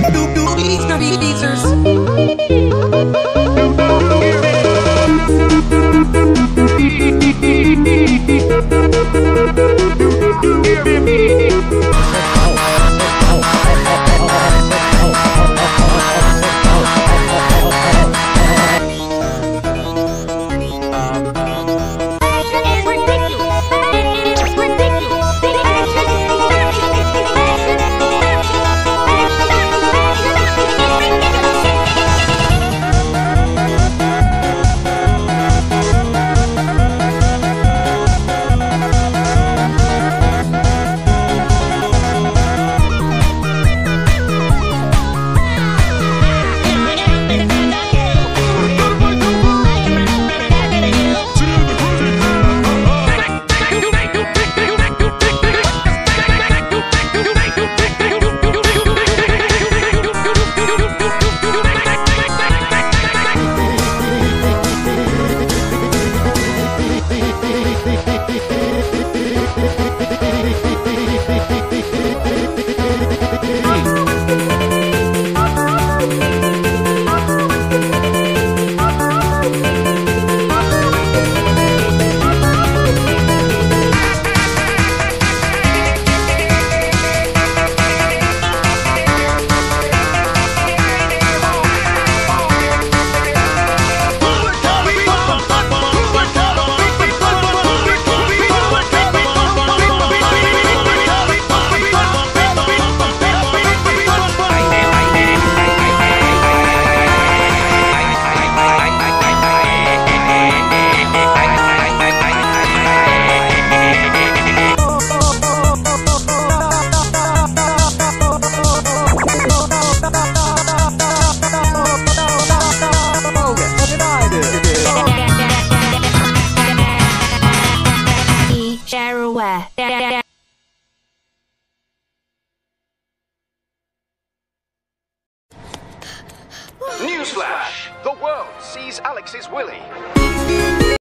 do do these, no be Newsflash! The world sees Alex's Willy.